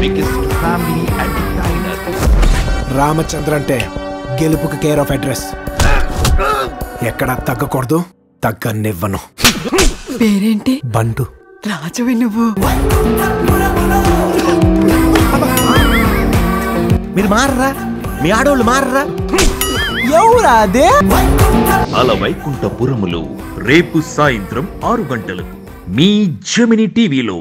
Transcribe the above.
Biggest family entertainer Ramachandra అంటే గెలుపుకి care of address ఎక్కడ తగ్గకూడదు తగ్గనివ్వను. పేరేంటి? బంటు. రాజవి నువ్వు. మీరు మారరా? మీ ఆడోళ్ళు మారరా? ఎవరాదే అల వైకుంఠపురములు రేపు సాయంత్రం ఆరు గంటలకు మీ జమిని టీవీలో